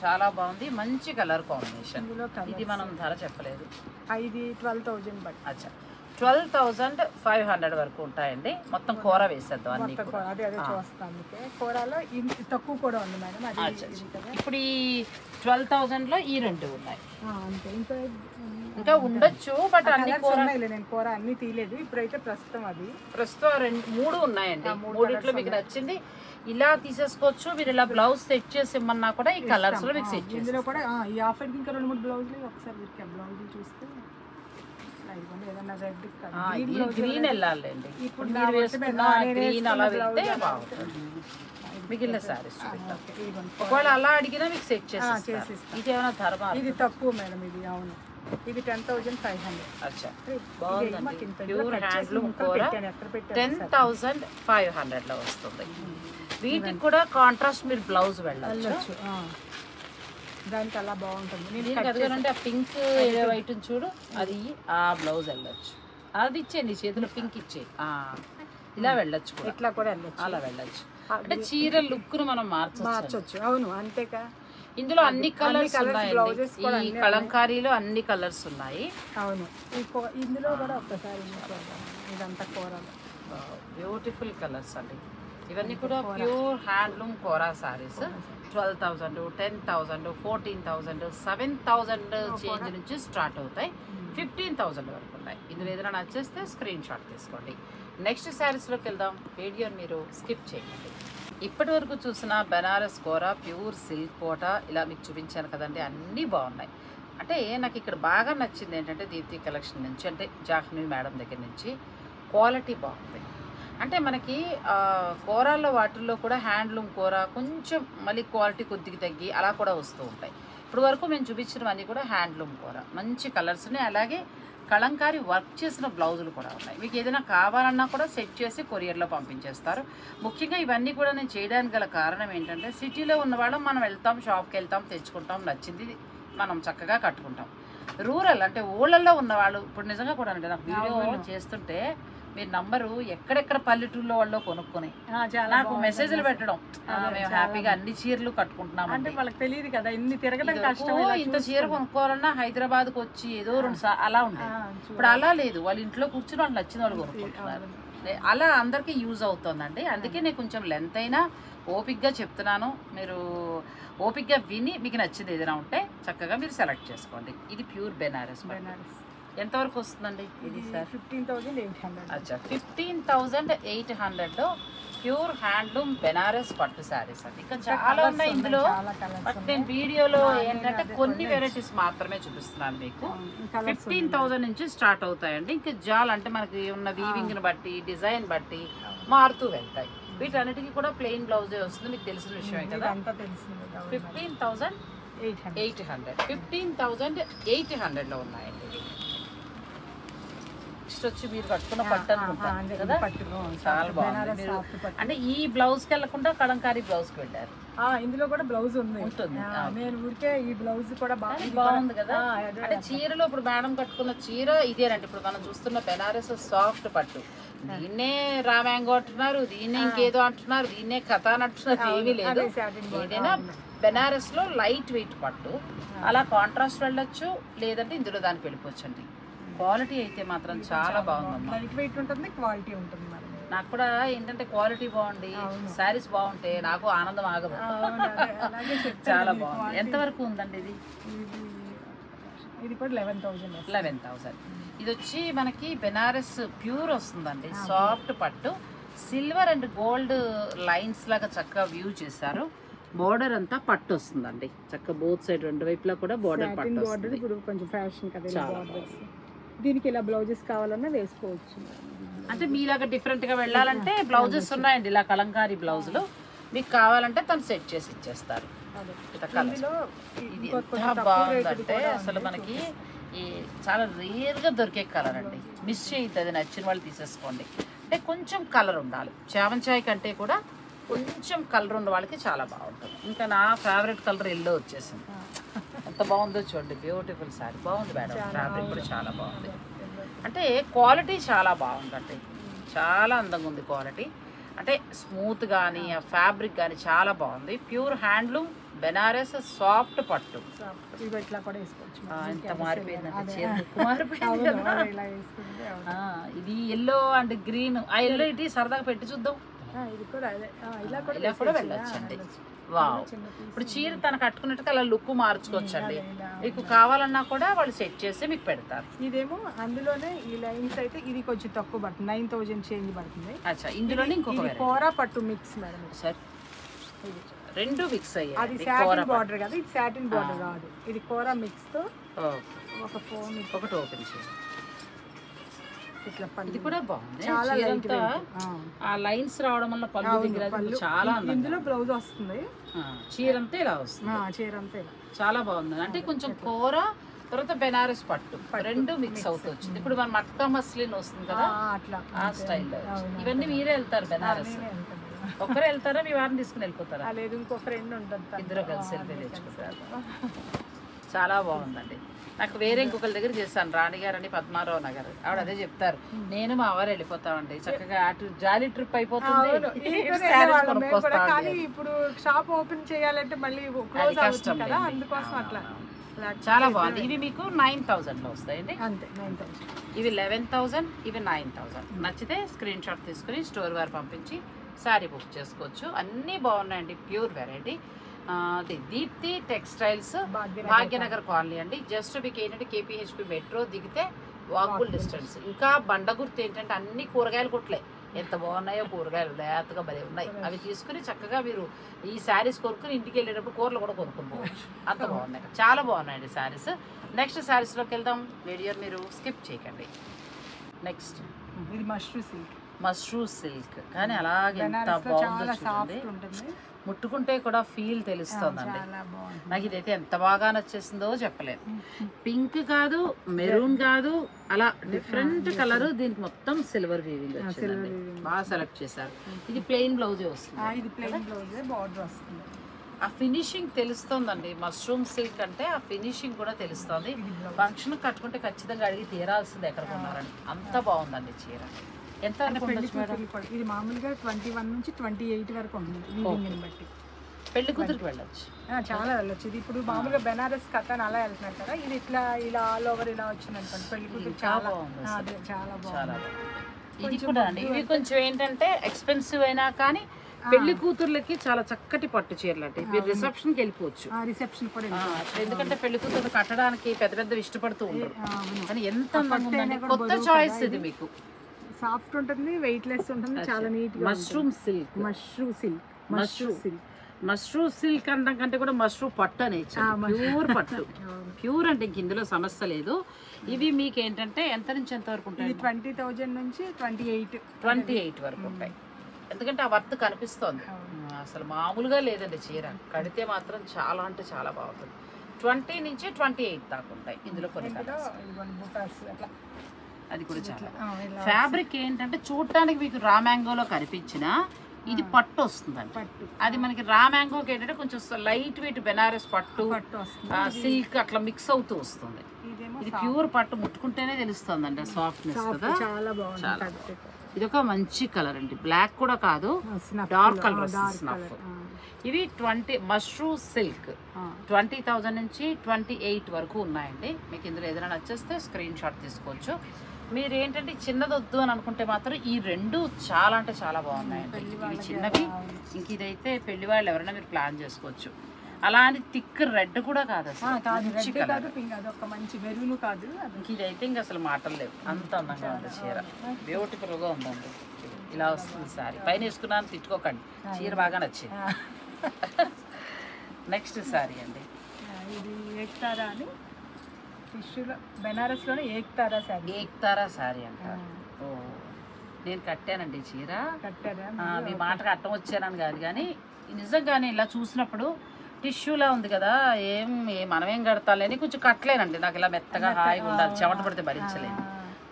చాలా బాగుంది. మంచి కలర్ కాంబినేషన్. ఇది మనం ధర చెప్పలేదు. ఇది ట్వెల్వ్ థౌజండ్ బట్టి అచ్చా. ట్వెల్వ్ థౌజండ్ ఫైవ్ హండ్రెడ్ వరకు ఉంటాయండి. మొత్తం కూర వేసేద్దాం అన్ని కూరలో తక్కువ కూడా ఉంది మేడం. ఇప్పుడు ఈ ట్వెల్వ్ థౌజండ్లో ఈ రెండు ఉన్నాయి. ఇంకా ఉండొచ్చు బట్ అన్ని కూర నేను కూర అన్ని తీయలేదు. ఇప్పుడైతే ప్రస్తుతం అది. ప్రస్తుతం రెండు మూడు ఉన్నాయండి. మూడిట్లో మీకు నచ్చింది. ఇలా తీసేసుకోవచ్చు మీరు ఇలా బ్లౌజ్ సెట్ చేసి ఇమ్మన్నా కూడా ఈ కలర్స్లో మీకు సెట్ చేసి ఇందులో కూడా ఈ ఆఫర్కి ఇంకా రెండు మూడు బ్లౌజులు ఒకసారి వీరికి బ్లౌజులు చూస్తే గ్రీన్ వెళ్ళాలండి. ఇప్పుడు మీరు వేసుకున్న గ్రీన్ అలా వెళ్తే బాగుంటుంది. మిగిలిన సారీస్. ఒకవేళ అలా అడిగినా మీకు సెట్ చేసి. ఇది ఏమైనా ధర్మ ఇది తక్కువ మేడం ఇది అవును. ఇది ten thousand five hundred ten thousand five హండ్రెడ్లో వస్తుంది. వీటికి కూడా కాంట్రాస్ట్ మీరు బ్లౌజ్ వెళ్ళచ్చు. దానికి అలా బాగుంటుంది. నేను ఆ పింక్ వైట్ చూడు అది ఆ బ్లౌజ్ వెళ్ళొచ్చు. అది ఇచ్చేయండి చేతిలో పింక్ ఇచ్చే. ఇలా వెళ్ళొచ్చు ఇట్లా కూడా వెళ్ళొచ్చు. అలా వెళ్ళొచ్చు. అంటే చీర లుక్ను మనం మార్చొచ్చు. అవును అంతేకా ఇందులో అన్ని కలర్స్ కూడా ఈ అన్నీ కలంకారీలో అన్ని కలర్స్ ఉన్నాయి. అవును. ఇందులో కూడా ఒక్కసారి. ఇదంతా కూరలు. బ్యూటిఫుల్ కలర్స్ అండి. ఇవన్నీ కూడా pure handloom kora saris twelve thousand ten thousand fourteen thousand seven thousand change నుంచి స్టార్ట్ అవుతాయి. ఫిఫ్టీన్ థౌజండ్ వరకు ఉన్నాయి. ఇందులో ఏదైనా నచ్చేస్తే స్క్రీన్ షాట్ తీసుకోండి నెక్స్ట్ శారీస్లోకి వెళ్దాం. వీడియోని మీరు స్కిప్ చేయండి. ఇప్పటి వరకు చూసిన బెనారస్ కూర ప్యూర్ సిల్క్ కోట ఇలా మీకు చూపించాను కదండి అన్నీ బాగున్నాయి. అంటే నాకు ఇక్కడ బాగా నచ్చింది ఏంటంటే దీప్తి కలెక్షన్ నుంచి అంటే జాహ్నవి మేడం దగ్గర నుంచి క్వాలిటీ బాగుంది. అంటే మనకి కూరల్లో వాటిల్లో కూడా హ్యాండ్లూమ్ కూర కొంచెం మళ్ళీ క్వాలిటీ కొద్దిగా తగ్గి అలా కూడా వస్తూ ఉంటాయి. ఇప్పుడు వరకు మేము చూపించినవన్నీ కూడా హ్యాండ్లూమ్ కూర. మంచి కలర్స్ని అలాగే కలంకారీ వర్క్ చేసిన బ్లౌజులు కూడా ఉన్నాయి. మీకు ఏదైనా కావాలన్నా కూడా సెట్ చేసి కొరియర్లో పంపించేస్తారు. ముఖ్యంగా ఇవన్నీ కూడా నేను చేయడానికి గల కారణం ఏంటంటే సిటీలో ఉన్న వాళ్ళం మనం వెళ్తాం షాప్కి వెళ్తాం తెచ్చుకుంటాం నచ్చింది మనం చక్కగా కట్టుకుంటాం. రూరల్ అంటే ఊళ్ళల్లో ఉన్న వాళ్ళు ఇప్పుడు నిజంగా కూడా అండి నాకు వీడియో చేస్తుంటే మీరు నంబరు ఎక్కడెక్కడ పల్లెటూరులో వాళ్ళు కొనుక్కొని. నాకు. మెసేజ్లు పెట్టడం. మేము హ్యాపీగా అన్ని చీరలు కట్టుకుంటున్నాం అంటే వాళ్ళకి తెలియదు కదా ఇన్ని తిరగడం కష్టం ఇంత చీర కొనుక్కోవాలన్నా హైదరాబాద్కి వచ్చి ఏదో రెండు అలా ఉండేది. ఇప్పుడు అలా లేదు. వాళ్ళ ఇంట్లో కూర్చుని వాళ్ళు నచ్చిన వాళ్ళు కొనుక్కుంటున్నారు. అలా అందరికీ యూజ్ అవుతుందండి. అందుకే నేను కొంచెం లెంత్ అయినా ఓపిక్గా చెప్తున్నాను. మీరు ఓపిక్గా విని మీకు నచ్చింది ఏదైనా ఉంటే చక్కగా మీరు సెలెక్ట్ చేసుకోండి. ఇది ప్యూర్ బెనారస్. బెనారస్. ఎంతవరకు వస్తుందండి ఇది sir? Fifteen thousand eight hundred అచ్చా ఫిఫ్టీన్ థౌజండ్ ఎయిట్ హండ్రెడ్లో ప్యూర్ హ్యాండ్లూమ్ బెనారస్ పట్టు శారీస్ అండి. ఇంకా చాలా ఉన్నాయి ఇందులో బట్ నేను వీడియోలో ఏంటంటే కొన్ని వెరైటీస్ మాత్రమే చూపిస్తున్నాను మీకు. ఫిఫ్టీన్ థౌజండ్ నుంచి స్టార్ట్ అవుతాయండి. ఇంకా జాల్ అంటే మనకి ఉన్న వీవింగ్ని బట్టి డిజైన్ బట్టి మారుతూ వెళ్తాయి. వీటన్నిటికీ కూడా ప్లెయిన్ బ్లౌజే వస్తుంది మీకు తెలిసిన విషయమే కదా. Fifteen thousand eight hundred fifteen thousand eight హండ్రెడ్లో ఉన్నాయండి. నెక్స్ట్ వచ్చి మీరు కట్టుకున్న పట్టు అనుకుంటా. కదా? చాలా బాగుంది. అంటే ఈ బ్లౌజ్కి వెళ్ళకుండా కలంకారీ బ్లౌజ్కి వెళ్ళారు. ఆ, ఇందులో కూడా బ్లౌజ్ ఉంది. ఉంటుంది. నేను ఊరికే ఈ బ్లౌజ్ కూడా బాగా బాగుంది కదా. అంటే చీరలో ఇప్పుడు మేడం కట్టుకున్న చీర ఇదేనండి. ఇప్పుడు మనం చూస్తున్న బెనారస్ సాఫ్ట్ పట్టు. దీన్నే రామ్యాంగో అంటున్నారు దీన్నే ఇంకేదో అంటున్నారు దీన్నే కథ అని అంటున్నారు ఏమీ లేదు. ఏదైనా బెనారస్లో లైట్ వెయిట్ పట్టు. అలా కాంట్రాస్ట్ వెళ్ళొచ్చు లేదంటే ఇందులో దానికి వెళ్ళిపోవచ్చండి. క్వాలిటీ అయితే మాత్రం చాలా బాగుందమ్మా. లైట్ వెయిట్ ఉంటుంది క్వాలిటీ ఉంటుంది మరి. నాకు కూడా ఏంటంటే క్వాలిటీ బాగుంది శారీస్ బాగుంటే నాకు ఆనందం ఆగదు. చాలా బాగుంది. ఎంతవరకు ఉందండి ఇది? ఇది కూడా లెవెన్ థౌజండ్ లెవెన్ థౌసండ్ ఇది వచ్చి మనకి బెనారస్ ప్యూర్ వస్తుందండి. సాఫ్ట్ పట్టు. సిల్వర్ అండ్ గోల్డ్ లైన్స్ లాగా చక్కగా వ్యూ చేశారు. బోర్డర్ అంతా పట్టు వస్తుందండి. చక్కగా బోత్ సైడ్ రెండు వైపులా కూడా బోర్డర్ పట్టు ఇప్పుడు కొంచెం ఫ్యాషన్ కదా దీనికి ఇలా బ్లౌజెస్ కావాలన్నా వేసుకోవచ్చు అంటే మీలాగా డిఫరెంట్గా వెళ్ళాలంటే బ్లౌజెస్ ఉన్నాయండి ఇలా కలంకారీ బ్లౌజులు. మీకు కావాలంటే తను సెట్ చేసి ఇచ్చేస్తారు. ఇది ఎంత బాగుందంటే అసలు. మనకి ఈ చాలా రేర్గా దొరికే కలర్ అండి. మిస్ చేయద్దు అది నచ్చిన వాళ్ళు తీసేసుకోండి. అంటే కొంచెం కలర్ ఉండాలి. చామంచాయ్ కంటే కూడా కొంచెం కలర్ ఉన్న వాళ్ళకి చాలా బాగుంటుంది. ఇంకా నా ఫేవరెట్ కలర్ ఎల్లో వచ్చేసింది. ఎంత బాగుందో చూడండి బ్యూటిఫుల్ సారీ బాగుంది మేడం ఫ్యాబ్రిక్ కూడా చాలా బాగుంది. అంటే క్వాలిటీ చాలా బాగుందండి. చాలా అందంగా ఉంది క్వాలిటీ అంటే స్మూత్ కానీ ఆ ఫ్యాబ్రిక్ కానీ చాలా బాగుంది. ప్యూర్ హ్యాండ్లూమ్ బెనారస్ సాఫ్ట్ పట్టు. ఎంత మారిపోయింది ఇది ఎల్లో అండ్ గ్రీన్ ఆ ఎల్లో ఇటు సరదాగా పెట్టి చూద్దాం. ఇది కూడా అదే ఇలా కూడా ఇలా. వెళ్ళొచ్చండి. వావ్. ఇప్పుడు చీర తను కట్టుకున్నట్టుగా అలా లుక్ మార్చుకోవచ్చండి అదే, ఇలా. మీకు కావాలన్నా కూడా వాళ్ళు సెట్ చేసి మీకు పెడతారు ఇదేమో అందులోనే ఈ లైన్స్ అయితే ఇది కొంచెం తక్కువ పడుతుంది నైన్ థౌజండ్ చేంజ్ పడుతుంది అచ్చా ఇందులోనే ఇంకొక. కోరా పట్టు మిక్స్ మేడం. సార్. రెండు మిక్స్ అది అయ్యాయి సాటిన్ బార్డర్ కదా ఇది సాటిన్ బార్డర్ కాదు ఇది కోరా మిక్స్తో ఒక ఫోన్ ఒకటి ఓపెన్ చేయండి ఇట్లా ఇది కూడా బాగుంది. చాలా లైట్ ఆ. లైన్స్ రావడం వల్ల పళ్ళు దగ్గర చాలా ఇందులో బ్లౌజ్ వస్తుంది. చీర అంతా ఇలా వస్తుంది. చీర అంతా చాలా బాగుంది. అంటే కొంచెం కూర తర్వాత బెనారస్ పట్టు. రెండు మిక్స్ అవుతూ వచ్చింది ఇప్పుడు మన మట్కా మస్లిన్ వస్తుంది కదా? అట్లా. ఆ అవును. ఇవన్నీ మీరే వెళ్తారు బెనారస్. ఒక్కరే వెళ్తారా? మీ వారిని తీసుకుని వెళ్ళిపోతారా? లేదు ఇంకో ఫ్రెండ్ ఉంటుంది. ఇద్దరు కలిసి వెళ్ళి తెచ్చుకుంటారు. చాలా బాగుందండి. నాకు వేరే ఇంకొకరి దగ్గర చేశాను. రాణి గారు అని పద్మారావు నగర్ ఆవిడ అదే చెప్తారు. నేను మా వారు వెళ్ళిపోతామండి. చక్కగా అటు జాలీ ట్రిప్ అయిపోతుంది. కానీ. ఇప్పుడు షాప్ ఓపెన్ చేయాలంటే మళ్ళీ క్లోజ్ కష్టం కదా. అందుకోసం అట్లా చాలా బాగుంది. ఇవి మీకు నైన్ థౌజండ్లో వస్తాయండి. అంతే నైన్ థౌసండ్ ఇవి లెవెన్ థౌజండ్ ఇవి నైన్ థౌజండ్. నచ్చితే స్క్రీన్ షాట్ తీసుకుని స్టోర్ వారు పంపించి శారీ బుక్ చేసుకోవచ్చు. అన్నీ బాగున్నాయండి. Pure variety. అది దీప్తి టెక్స్టైల్స్ భాగ్యనగర్ కాలనీ అండి. జస్ట్ మీకు ఏంటంటే కేపీహెచ్పి మెట్రో దిగితే వాకబుల్ డిస్టెన్స్ ఇంకా బండ గుర్తు ఏంటంటే అన్ని కూరగాయలు కొట్లే. ఎంత బాగున్నాయో కూరగాయలు లేతగా భలే ఉన్నాయి. అవి తీసుకుని చక్కగా మీరు ఈ శారీస్ కొనుక్కుని ఇంటికి వెళ్ళేటప్పుడు కూరలు కూడా కొనుక్కొని పోవచ్చు అంత బాగున్నాయి. చాలా బాగున్నాయండి శారీస్. నెక్స్ట్ శారీస్లోకి వెళ్దాం. వీడియో మీరు స్కిప్ చేయకండి. నెక్స్ట్ ఇది మష్రూమ్ సిల్క్. Mushroom silk. కానీ అలాగే ఎంత బాగుందో చూడండి. ముట్టుకుంటే కూడా ఫీల్ తెలుస్తుందండి. నాకు ఇదైతే ఎంత బాగా నచ్చేసిందో చెప్పలేదు పింక్ కాదు మెరూన్ కాదు అలా డిఫరెంట్ కలర్ దీనికి మొత్తం సిల్వర్ వీవింగ్ వచ్చిందండి. బాగా సెలెక్ట్ చేశారు. ఇది ప్లెయిన్ బ్లౌజే వస్తుంది. ఆ, ఇది ప్లెయిన్ బ్లౌజ్ బార్డర్ వస్తుంది. ఆ ఫినిషింగ్ తెలుస్తుందండి. మష్రూమ్ సిల్క్ అంటే ఆ ఫినిషింగ్ కూడా తెలుస్తుంది. ఫంక్షన్ కట్టుకుంటే ఖచ్చితంగా అడిగి తీరాల్సింది ఎక్కడ కొన్నారని. అంత బాగుందండి చీర. ఎంత ఇది మామూలుగా ట్వంటీ వన్ నుంచి ట్వంటీ ఎయిట్ వరకు ఉంటుంది. వీవింగ్ బట్టి. పెళ్ళి కూతురికి వెళ్ళొచ్చు. చాలా వెళ్ళొచ్చు. ఇది ఇప్పుడు మామూలుగా బెనారస్ కథన్ అలా వెళ్తున్నారు కదా ఇది ఇట్లా ఇలా ఆల్ ఓవర్ ఇలా వచ్చింది అనుకోండి. పెళ్ళి కూతురు చాలా బాగుంది చాలా బాగుంది. ఇది కూడా అండి. ఇవి కొంచెం ఏంటంటే ఎక్స్పెన్సివ్ అయినా కానీ పెళ్ళి కూతుర్లకి చాలా చక్కటి పట్టు చీరలు అంటే మీరు రిసెప్షన్కి వెళ్ళిపోవచ్చు. రిసెప్షన్ ఎందుకంటే పెళ్ళి కూతురు కట్టడానికి పెద్ద పెద్ద ఇష్టపడుతూ అవును. కానీ ఎంత కొత్త చాయిస్ ఇది. మీకు. సాఫ్ట్ ఉంటుంది వెయిట్ లెస్ ఉంటుంది చాలా నీట్గా mushroom silk. Mushroom silk. Mushroom silk. Mushroom silk అనడం కంటే కూడా మష్రూమ్ పట్టు అనేసి ప్యూర్ పట్టు. ప్యూర్ అంటే ఇంక ఇందులో సమస్య లేదు. ఇవి మీకు ఏంటంటే ఎంత నుంచి ఎంత వరకు ఉంటాయి? ట్వంటీ థౌజండ్ నుంచి ట్వంటీ ఎయిట్ ట్వంటీ ఎయిట్ వరకు ఉంటాయి. ఎందుకంటే ఆ వర్త్ కనిపిస్తోంది. అసలు మామూలుగా లేదండి చీర. కడితే మాత్రం చాలా అంటే చాలా బాగుంటుంది. ట్వంటీ నుంచి ట్వంటీ ఎయిట్ దాకా ఉంటాయి ఇందులో కొన్ని అది కూడా చాలా ఫ్యాబ్రిక్ ఏంటంటే చూడటానికి మీకు రా మ్యాంగోలో కనిపించిన ఇది పట్టు వస్తుందండి. పట్టు. అది మనకి రా మ్యాంగోకి ఏంటంటే కొంచెం లైట్ వెయిట్ బెనారస్ పట్టు సిల్క్ అట్లా మిక్స్ అవుతూ వస్తుంది. ఇది ప్యూర్ పట్టు ముట్టుకుంటేనే తెలుస్తుంది అండి సాఫ్ట్నెస్ కదా. చాలా బాగుంది. ఇది ఒక మంచి కలర్ అండి. బ్లాక్ కూడా కాదు డార్క్ కలర్ స్నఫ్ ఇవి twenty mushroom silk. Twenty thousand నుంచి ట్వంటీ ఎయిట్ వరకు ఉన్నాయండి. మీకు ఇందులో ఏదైనా నచ్చేస్తే స్క్రీన్ షాట్ తీసుకోవచ్చు. మీరు ఏంటంటే చిన్నది వద్దు అని అనుకుంటే మాత్రం ఈ రెండు చాలా అంటే చాలా బాగున్నాయండి. ఇవి చిన్నవి. ఇంక ఇదైతే పెళ్ళి వాళ్ళు ఎవరైనా మీరు ప్లాన్ చేసుకోవచ్చు. అలా అని థిక్ రెడ్ కూడా కాదు మంచి కలర్. కాదు ఇదైతే ఇంక అసలు మాటలు లేవు. అంత అందంగా ఉంది చీర. బ్యూటిఫుల్గా ఉందండి. ఇలా వస్తుంది సారీ. పైన వేసుకున్నాను తిట్టుకోకండి. చీర బాగా నచ్చింది. నెక్స్ట్ సారీ అండి. ఇది అని? టిష్యూలో బెనారస్లోనే ఏక్తారా శారీ? ఏక్తారా సారీ అంటారు. ఓ నేను కట్టానండి చీర. కట్టారా? మీ మాటకు అర్థం వచ్చానని కాదు కానీ నిజంగానే ఇలా చూసినప్పుడు టిష్యూలా ఉంది కదా ఏం ఏ- మనమేం కడతాలని కొంచెం కట్టలేనండి. నాకు ఇలా మెత్తగా హాయిగా ఉండాలి చెమట పడితే భరించలేను.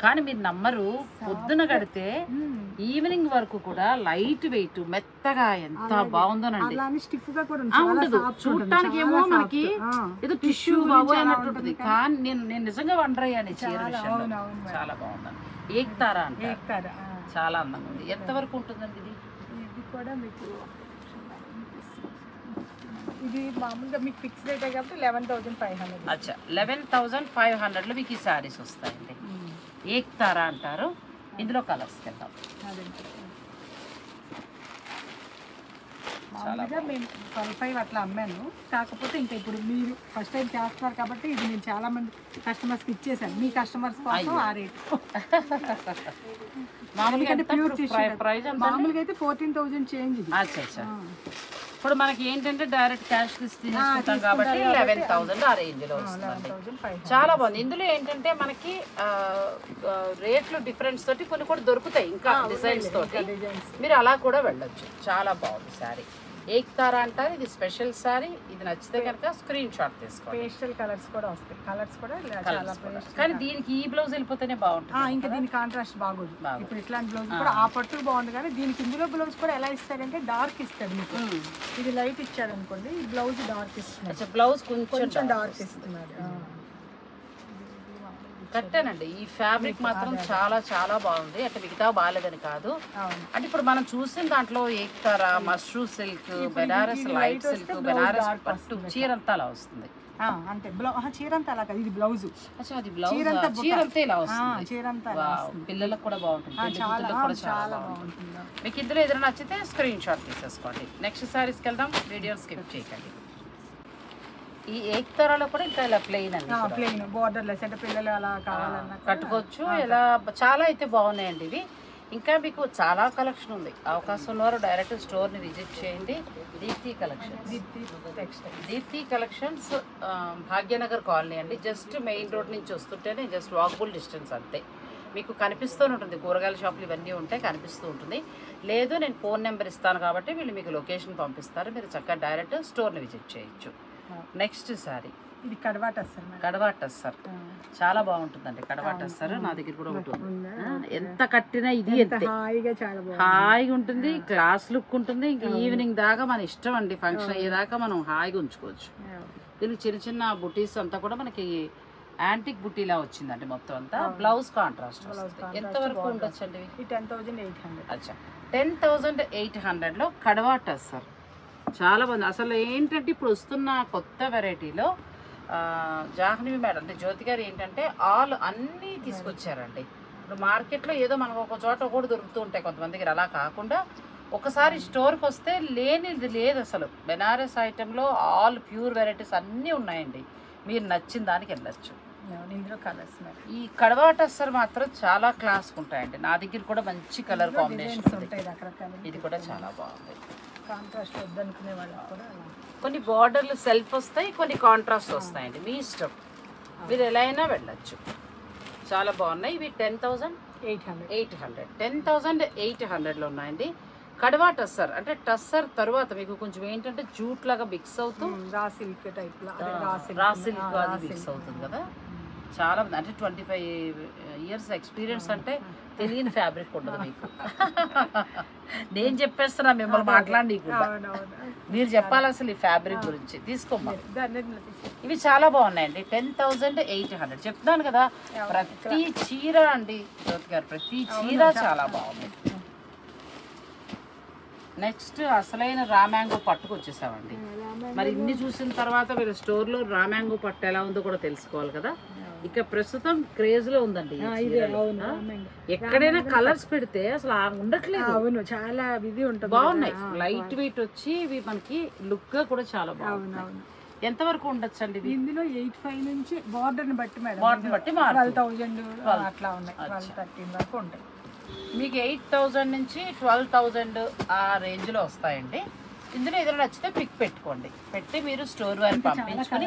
కానీ మీరు నమ్మరు పొద్దున కడితే ఈవినింగ్ వరకు కూడా లైట్ వెయిట్ మెత్తగా ఎంత బాగుందోనండి. ఉండదు. చూడటానికి ఏమో మనకి. ఏదో టిష్యూ బాబోయ్ అలా అన్నట్టు ఉంటుంది ఉంటుంది కానీ నేను నేను నిజంగా వండర్ అయ్యాను చీర చాలా, విషయంలో. చాలా బాగుందండి. ఏక్తారా అంట. చాలా అందంగా ఉంది. ఎంత వరకు ఉంటుందండి ఇది? ఇది కూడా మీకు ఇది మామూలుగా మీకు ఫిక్స్ రేట్ కాబట్టి లెవెన్ థౌసండ్ ఫైవ్ హండ్రెడ్ అచ్చా. లెవెన్ థౌజండ్ ఫైవ్ హండ్రెడ్లో మీకు ఈ శారీస్ వస్తాయండి. ఏక్తారా అంటారు? ఇందులో కలర్స్ వెళ్దాం మామూలుగా మేము ట్వెల్వ్ ఫైవ్ అట్లా అమ్మాను. కాకపోతే ఇంకా ఇప్పుడు మీరు ఫస్ట్ టైం చేస్తున్నారు కాబట్టి ఇది నేను చాలా మంది కస్టమర్స్కి ఇచ్చేసాను. మీ కస్టమర్స్ కోసం ఆ రేట్. మామూలుగా ప్యూర్ మామూలుగా అయితే ఫోర్టీన్ థౌసండ్ చేంజ్ ఇది. ఇప్పుడు మనకి ఏంటంటే డైరెక్ట్ క్యాష్ తీసుకుంటాం కాబట్టి లెవెన్ థౌసండ్ ఆ రేంజ్లో లెవెన్ వస్తుందండి థౌసండ్ ఫైవ్ చాలా బాగుంది. ఇందులో ఏంటంటే మనకి రేట్లు డిఫరెన్స్ తోటి కొన్ని కూడా దొరుకుతాయి. ఇంకా డిజైన్స్ తోటి మీరు అలా కూడా వెళ్ళొచ్చు. చాలా బాగుంది శారీ. ఏక్తారా అంటారు ఇది స్పెషల్ శారీ ఇది నచ్చితే కనుక స్క్రీన్ షాట్ తీసుకోండి. పేస్టల్ కలర్స్ కూడా వస్తాయి. కలర్స్ కూడా చాలా. పేస్టల్ కానీ దీనికి ఈ బ్లౌజ్ వెళ్ళిపోతేనే బాగుంటుంది ఇంకా దీని కాంట్రాస్ట్ బాగోదు. ఇప్పుడు ఇట్లాంటి బ్లౌజ్ కూడా ఆ పట్టు బాగుంది కానీ దీనికి ఇందులో బ్లౌజ్ కూడా ఎలా ఇస్తాడంటే డార్క్ ఇస్తాడు మీకు. మ్మ్. ఇది లైట్ ఇచ్చాడు అనుకోండి ఈ బ్లౌజ్ డార్క్ ఇస్తున్నాడు. అచ్చా బ్లౌజ్ కొంచెం డార్క్ వస్తుంది. కట్టానండి. ఈ ఫ్యాబ్రిక్ మాత్రం చాలా చాలా బాగుంది. అంటే మిగతా బాగాలేదని కాదు. అంటే ఇప్పుడు మనం చూసిన దాంట్లో ektara mashru silk Benaras light silk Benaras పట్టు చీర అంతా అలా వస్తుంది. అంతే. చీర అంతా అలా కాదు. ఇది బ్లౌజ్. అది బ్లౌజ్? చీరంతా. చీర అంతా ఇలా వస్తుంది. చీర అంతా. పిల్లలకు కూడా బాగుంటుంది. చాలా బాగుంటుంది. బాగుంటుంది? మీకు ఇందులో ఏదైనా నచ్చితే స్క్రీన్ షాట్ తీసేసుకోండి నెక్స్ట్ సారీస్కి వెళ్దాం. వీడియో స్కిప్ చేయకండి. ఈ ఏక్తారాలో కూడా ఇంకా ఇలా ప్లెయిన్ అండి. ప్లెయిన్ అంటే పిల్లలు అలా కావాలన్నా కట్టుకోవచ్చు. ఇలా చాలా అయితే బాగున్నాయండి ఇవి. ఇంకా మీకు చాలా కలెక్షన్ ఉంది. అవకాశం ఉన్నవారు డైరెక్ట్ స్టోర్ని విజిట్ చేయండి. Deepti collections Deepti collections Bhagyanagar colony అండి. జస్ట్ మెయిన్ రోడ్ నుంచి వస్తుంటేనే జస్ట్ వాకబుల్ డిస్టెన్స్ అంతే. మీకు కనిపిస్తూ ఉంటుంది. కూరగాయల షాపులు ఇవన్నీ ఉంటాయి కనిపిస్తూ ఉంటుంది. లేదు నేను ఫోన్ నెంబర్ ఇస్తాను కాబట్టి వీళ్ళు మీకు లొకేషన్ పంపిస్తారు. మీరు చక్కగా డైరెక్ట్ స్టోర్ని విజిట్ చేయొచ్చు. నెక్స్ట్ సారీ ఇది కడవాట వస్తుంది మేడం కడవా టస్సర్ చాలా బాగుంటుందండి కడవా టస్సర్ నా దగ్గర కూడా ఆ, ఎంత కట్టినా ఇది ఎంతే హాయిగా ఉంటుంది క్లాస్ లుక్ ఉంటుంది. ఇంకా ఈవినింగ్ దాకా మన ఇష్టం అండి. ఫంక్షన్ అయ్యేదాకా మనం హాయిగా ఉంచుకోవచ్చు. దీనికి చిన్న చిన్న బుటీస్ అంతా కూడా మనకి యాంటిక్ బుటీలా వచ్చిందండి మొత్తం అంతా. బ్లౌజ్ కాంట్రాస్ట్ ఎంత వరకు ఉండొచ్చు అండి టెన్ థౌజండ్ ఎయిట్ హండ్రెడ్ అచ్చా. టెన్ థౌజండ్ ఎయిట్ హండ్రెడ్లో కడవా టస్సర్ చాలా బాగుంది అసలు ఏంటంటే ఇప్పుడు వస్తున్న కొత్త వెరైటీలో జాహ్నవి మేడం అంటే జ్యోతి గారు ఏంటంటే ఆల్ అన్నీ తీసుకొచ్చారండి. ఇప్పుడు మార్కెట్లో ఏదో మనకు ఒక చోట ఒకటి దొరుకుతూ ఉంటాయి కొంతమంది దగ్గర అలా కాకుండా ఒకసారి స్టోర్కి వస్తే లేనిది లేదు అసలు. బెనారస్ ఐటెంలో ఆల్ ప్యూర్ వెరైటీస్ అన్నీ ఉన్నాయండి. మీరు నచ్చిన దానికి వెళ్ళచ్చు. ఇందులో కలర్స్ మేడం ఈ కడవా టస్సర్ మాత్రం చాలా క్లాస్ ఉంటాయండి. నా దగ్గర కూడా మంచి కలర్ కాంబినేషన్ డిజైన్స్ ఉంది. ఉంటాయి రకరకాల ఇది కూడా చాలా బాగుంది. కాంట్రాస్ట్ వద్దనుకునే వాళ్ళకి కూడా కొన్ని బార్డర్లు సెల్ఫ్ వస్తాయి కొన్ని కాంట్రాస్ట్ వస్తాయండి. మీ ఇష్టం. మీరు ఎలా అయినా వెళ్ళచ్చు. చాలా బాగున్నాయి. ఇవి ten thousand eight hundred. Eight hundred. Ten thousand eight హండ్రెడ్లో ఉన్నాయండి. కడవా టస్సర్. అంటే టస్సర్ తర్వాత మీకు కొంచెం ఏంటంటే జూట్ లాగా మిక్స్ అవుతూ raw silk type raw silk. Mix అవుతుంది కదా. చాలా అంటే ట్వంటీ ఫైవ్ ఇయర్స్ ఎక్స్పీరియన్స్ అంటే తెలియని ఫ్యాబ్రిక్ ఉండదు మీకు. నేను చెప్పేస్తున్నా మిమ్మల్ని అవునవును. మీరు చెప్పాలి అసలు ఈ ఫ్యాబ్రిక్ గురించి. తీసుకోమ్మా. దాన్ని తీసుకో. ఇవి చాలా బాగున్నాయండి. టెన్ థౌజండ్ ఎయిట్ హండ్రెడ్ చెప్తున్నాను కదా ప్రతి చీర అండి జ్యోతి గారు ప్రతి చీర చాలా బాగుంది. నెక్స్ట్ అసలైన రామ్యాంగో పట్టుకు వచ్చేసామండి. మరి ఇన్ని చూసిన తర్వాత మీరు స్టోర్లో రామ్యాంగో పట్టు ఎలా ఉందో కూడా తెలుసుకోవాలి కదా. ఇక ప్రస్తుతం క్రేజ్లో ఉందండి. ఎక్కడైనా కలర్స్ పెడితే అసలు ఉండట్లేదు. అవును చాలా ఇది ఉంటుంది బాగున్నాయి. లైట్ వెయిట్ వచ్చి ఇవి మనకి లుక్గా కూడా చాలా బాగున్నాయి ఎంత వరకు ఉండొచ్చండి ఇది? ఇందులో ఎయిట్ ఫైవ్ నుంచి బార్డర్ బట్టి మేడం. ని బట్టి. ట్వెల్వ్ థౌజండ్ అట్లా ఉన్నాయి. ట్వెల్వ్ థర్టీన్ వరకు ఉంటాయి. మీకు ఎయిట్ థౌజండ్ నుంచి ట్వెల్వ్ థౌజండ్ ఆ రేంజ్లో వస్తాయండి. ఇందులో ఏదైనా నచ్చితే పిక్ పెట్టుకోండి. పెట్టి మీరు స్టోర్ చాలా పంపించుకొని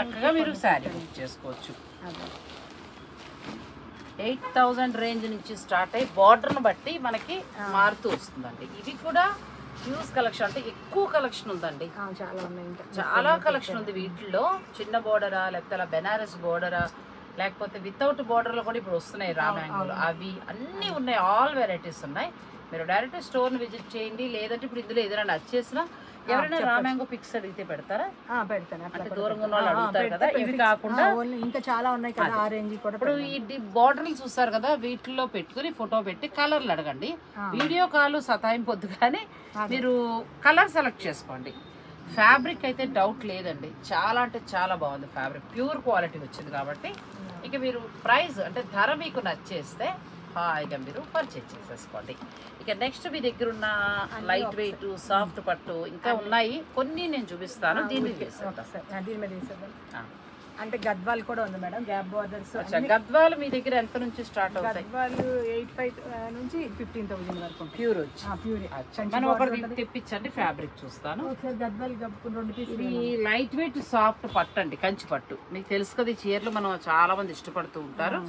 చక్కగా మీరు శారీ బుక్ చేసుకోవచ్చు. ఎయిట్ థౌజండ్ రేంజ్ నుంచి స్టార్ట్ అయ్యి బార్డర్ను బట్టి మనకి మారుతూ వస్తుందండి. ఇది కూడా హ్యూజ్ కలెక్షన్ అంటే ఎక్కువ కలెక్షన్ ఉందండి. చాలా కలెక్షన్ ఉంది వీటిల్లో. చిన్న బోర్డరా లేకపోతే అలా బెనారస్ బోర్డరా లేకపోతే వితౌట్ బోర్డర్లో కూడా ఇప్పుడు వస్తున్నాయి రామాంగులు అవి అన్నీ ఉన్నాయి ఆల్ వెరైటీస్ ఉన్నాయి. మీరు డైరెక్ట్ స్టోర్ని విజిట్ చేయండి. లేదంటే ఇప్పుడు ఇందులో ఏదైనా నచ్చేసినా ఎవరైనా రామాంగో పిక్స్ అడిగితే పెడతారా? పెడతాను. అంటే దూరంగా ఉన్న వాళ్ళు అడుగుతారు కదా ఇవి కాకుండా ఇంకా చాలా ఉన్నాయి కదా ఆ రేంజ్ కూడా ఇప్పుడు ఈ బార్డర్లు చూస్తారు కదా వీటిల్లో పెట్టుకుని ఫోటో పెట్టి కలర్లు అడగండి. వీడియో కాల్ సతాయింపొద్దు కానీ మీరు కలర్ సెలెక్ట్ చేసుకోండి. ఫ్యాబ్రిక్ అయితే డౌట్ లేదండి. చాలా అంటే చాలా బాగుంది ఫ్యాబ్రిక్. ప్యూర్ క్వాలిటీ వచ్చింది కాబట్టి. ఇక మీరు ప్రైస్ అంటే ధర మీకు నచ్చేస్తే హాయిగా మీరు పర్చేజ్ చేసేసుకోండి. ఇక నెక్స్ట్ మీ దగ్గర ఉన్న లైట్ వెయిట్ సాఫ్ట్ పట్టు ఇంకా ఉన్నాయి. కొన్ని నేను చూపిస్తాను దీని. అంటే గద్వాల్ కూడా ఉంది మేడం గ్యాప్ బార్డర్స్ గద్వాలు మీ దగ్గర ఎంత నుంచి స్టార్ట్ అవుతాయి? గద్వాల్ ఎయిట్ ఫైవ్ నుంచి ఫిఫ్టీన్ థౌసండ్ వరకు ప్యూర్ వచ్చి. ప్యూర్. అచ్చా, మనం ఒకటి తెప్పించండి ఫ్యాబ్రిక్ చూస్తాను. ఒకసారి గద్వాల్ రెండు పీసులు ఇది లైట్ వెయిట్ సాఫ్ట్ పట్టు అండి కంచి పట్టు. మీకు తెలుసు కదా ఈ చీరలు మనం చాలా మంది ఇష్టపడుతూ ఉంటారు.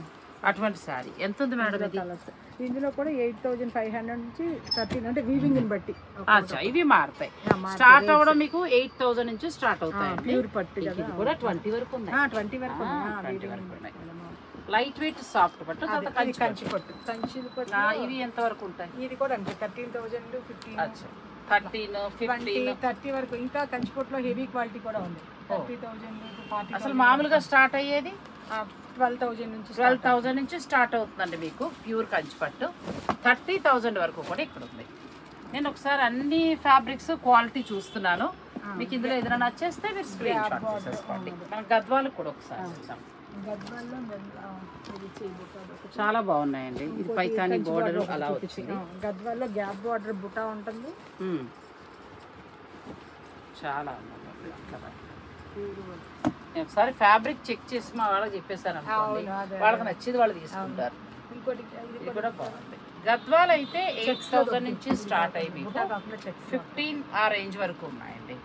అటువంటి శారీ ఎంత ఉంది మేడం కలర్స్ ఇందులో కూడా ఎయిట్ థౌజండ్ ఫైవ్ హండ్రెడ్ నుంచి థర్టీన్ అంటే వీవింగ్ని బట్టి. అచ్చా ఇవి మారుతాయి. స్టార్ట్ అవ్వడం మీకు ఎయిట్ థౌసండ్ నుంచి స్టార్ట్ అవుతాయండి. ప్యూర్ పట్టు కూడా ట్వంటీ వరకు ఉన్నాయి. ట్వంటీ వరకు ఆ, ఉన్నాయి. ఆ, 20 weaving వరకు ఉన్నాయి. చాలా బాగుంది. లైట్ వెయిట్ సాఫ్ట్ పట్టు కంచి కంచి పట్టు. కంచి పట్టు. ఇవి ఎంత వరకు ఉంటాయి? ఇది కూడా అంతే thirteen thousand fifteen. Thirteen fifteen. Thirty వరకు. ఇంకా కంచి పట్టులో హెవీ క్వాలిటీ కూడా ఉంది. థర్టీ థౌజండ్ ఫార్టీ అసలు మామూలుగా స్టార్ట్ అయ్యేది? ట్వెల్వ్ థౌజండ్ నుంచి ట్వెల్వ్ థౌజండ్ నుంచి స్టార్ట్ అవుతుందండి మీకు ప్యూర్ కంచి పట్టు. థర్టీ థౌజండ్ వరకు కూడా ఇక్కడ ఉంది. నేను ఒకసారి అన్ని ఫ్యాబ్రిక్స్ క్వాలిటీ చూస్తున్నాను. మీకు ఇందులో ఏదైనా నచ్చేస్తే మీరు స్క్రీన్ షాట్ తీసేసుకోండి. మన గద్వాలకు కూడా ఒకసారి చూద్దాం. చాలా బాగున్నాయండి. ఇది పైతాని బోర్డర్ అలా వచ్చింది. గద్వాల్లో గ్యాప్ బార్డర్ బుటా ఉంటుంది. చాలా ఒకసారి ఫ్యాబ్రిక్ చెక్ చేసి మా వాళ్ళకి చెప్పేశాను అనుకోండి. వాళ్ళకి నచ్చేది వాళ్ళు తీసుకుంటారు. ఇది ఇది కూడా బాగుంది. గద్వాల్ అయితే ఎయిట్ థౌసండ్ నుంచి స్టార్ట్ అయ్యి మీకు ఫిఫ్టీన్ ఆ రేంజ్ వరకు ఉన్నాయండి.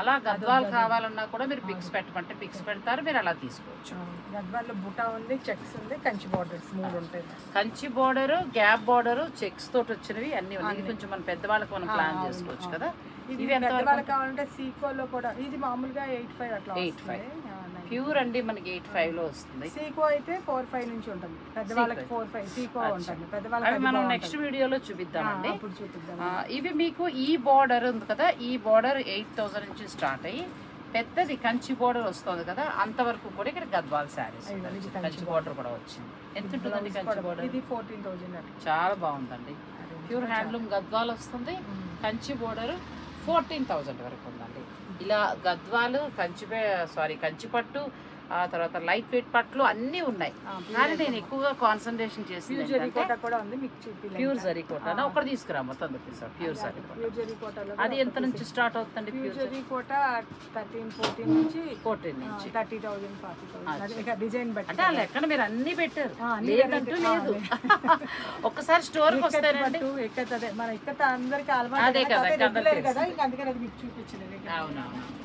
అలా గద్వాల్ కావాలన్నా కూడా మీరు పిక్స్ పెట్టమంటే పిక్స్ పెడతారు మీరు అలా తీసుకోవచ్చు. గద్వాల్లో బుటా ఉంది చెక్స్ ఉంది కంచి బార్డర్స్ మూడు ఉంటాయి. Kanchi border gap border checks తోటి వచ్చినవి అన్ని ఉన్నాయి. కొంచెం మన పెద్దవాళ్ళకి మనం ప్లాన్ చేసుకోవచ్చు కదా. ఇది కావాలంటే సీకోలో కూడా ఇది మామూలుగా ఎయిట్ ఫైవ్ అట్లా 8.5. ప్యూర్ అండి మనకి ఎయిట్ ఫైవ్లో వస్తుంది. సీకో అయితే ఫోర్ ఫైవ్ నుంచి ఉంటుంది. పెద్దవాళ్ళకి ఫోర్ ఫైవ్ సీకో ఉంటుంది. పెద్దవాళ్ళకి మనం. నెక్స్ట్ వీడియోలో చూపిద్దామండి అప్పుడు చూపిద్దాం. ఇవి మీకు ఈ బార్డర్ ఉంది కదా ఈ బార్డర్ ఎయిట్ థౌసండ్ నుంచి స్టార్ట్ అయ్యి పెద్దది కంచి బార్డర్ వస్తుంది కదా అంతవరకు కూడా ఇక్కడ గద్వాల్ శారీస్ కంచి బార్డర్ కూడా వచ్చింది. ఎంత ఉంటుందండి కంచి బార్డర్ ఇది ఫోర్టీన్ అట్లా చాలా బాగుందండి. ప్యూర్ హ్యాండ్లూమ్ గద్వాల్ వస్తుంది. కంచి బోర్డర్ ఫోర్టీన్ థౌజండ్ వరకు ఉందండి. ఇలా గద్వాలు కంచి సారీ కంచిపట్టు ఆ తర్వాత లైట్ వెయిట్ పట్లు అన్నీ ఉన్నాయి. కానీ నేను ఎక్కువగా కాన్సన్ట్రేషన్ చేసింది ప్యూర్ జరీ కోట ఒకటి తీసుకురా మొత్తం సార్ ప్యూర్ జరీ కోట. అది ఎంత నుంచి స్టార్ట్ అవుతుందండి pure zari Kota thirteen fourteen నుంచి ఫోర్టీన్ నుంచి. Thirty thousand forty thousand design బట్టి. అంటే ఆ లెక్కన మీరు అన్ని పెట్టారు. లేదంటూ లేదు. ఒక్కసారి స్టోర్కి వస్తారండి. అదే మన ఎక్కత అందరికి అలవాటు అదే కదా, అందుకని చూపించింది అవునవును.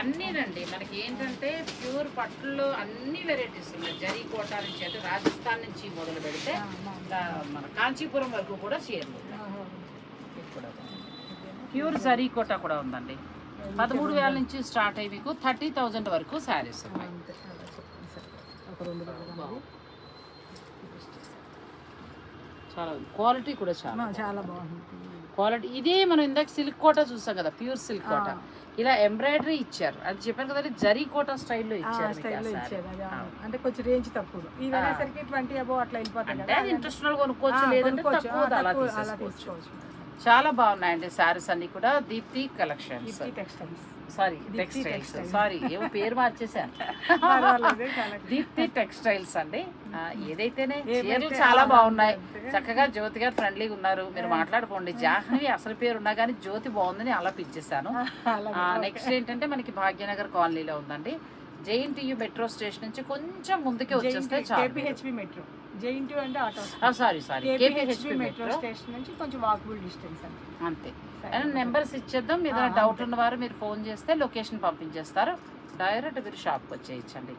అన్నీనండి. మనకి ఏంటంటే ప్యూర్ పట్టులో అన్ని వెరైటీస్ ఉన్నాయి. జరీ కోట నుంచి అంటే రాజస్థాన్ నుంచి మొదలు పెడితే మన కాంచీపురం వరకు కూడా చీరలు బాగుంది. ప్యూర్ జరీ కోట కూడా ఉందండి. పదమూడు వేల నుంచి స్టార్ట్ అయ్యి మీకు థర్టీ థౌజండ్ వరకు శారీస్ ఉన్నాయి. చాలా క్వాలిటీ కూడా చాలా చాలా బాగుంది. క్వాలిటీ ఇదే మనం ఇందాక సిల్క్ కోట చూసాం కదా ప్యూర్ సిల్క్ కోట. ఇలా ఎంబ్రాయిడరీ ఇచ్చారు. అది చెప్పాను కదండి జరీ కోట స్టైల్లో ఇచ్చారు స్టైల్లో. ఇచ్చారు. అంటే కొంచెం రేంజ్ తక్కువ ఇవి ఆ. అనేసరికి ట్వంటీ అబో అట్లా వెళ్ళిపోతాయి అంటే కదా ఇంట్రెస్ట్ కొనుక్కోవచ్చు లేదంటే అలా తీసుకోవచ్చు. చాలా బాగున్నాయండి శారీస్ అన్ని కూడా. Deepti textiles sorry Deepti textiles. Sorry ఏమో పేరు మార్చేసాను దీప్తి టెక్స్టైల్స్ అండి. ఏదైతేనే చీరలు చాలా బాగున్నాయి. చక్కగా జ్యోతి గారు ఫ్రెండ్లీగా ఉన్నారు. మీరు మాట్లాడుకోండి. జాహ్నవి అసలు పేరు ఉన్నా కానీ జ్యోతి బాగుందని అలా పిచ్చేసాను. నెక్స్ట్ ఏంటంటే మనకి భాగ్యనగర్ కాలనీలో ఉందండి. జేఎన్టీయూ మెట్రో స్టేషన్ నుంచి కొంచెం ముందుకే వచ్చేస్తే చాలు. మెట్రో. జైన్ టూ అంటే auto sorry sorry. KPHB metro. Station నుంచి కొంచెం వాకబుల్ డిస్టెన్స్ అంతే. నెంబర్స్ ఇచ్చేద్దాం. మీద డౌట్. ఉన్న వారు మీరు ఫోన్ చేస్తే లొకేషన్ పంపించేస్తారు. డైరెక్ట్ మీరు షాప్కి వచ్చేయచ్చండి.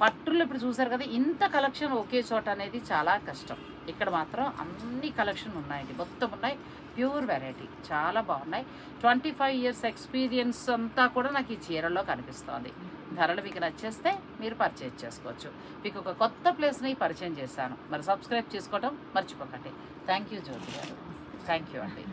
పట్టులు ఇప్పుడు చూసారు కదా ఇంత కలెక్షన్ ఒకే చోట అనేది చాలా కష్టం. ఇక్కడ మాత్రం అన్ని కలెక్షన్ ఉన్నాయండి. మొత్తం ఉన్నాయి. ప్యూర్ వెరైటీ చాలా బాగున్నాయి. ట్వంటీ ఫైవ్ ఇయర్స్ ఎక్స్పీరియన్స్ అంతా కూడా నాకు ఈ చీరల్లో కనిపిస్తోంది. ధరలు మీకు నచ్చేస్తే మీరు పర్చేజ్ చేసుకోవచ్చు. మీకు ఒక కొత్త ప్లేస్ని పరిచయం చేశాను. మరి సబ్స్క్రైబ్ చేసుకోవడం మర్చిపోకండి. థ్యాంక్ యూ జ్యోతి గారు. థ్యాంక్ యూ అండి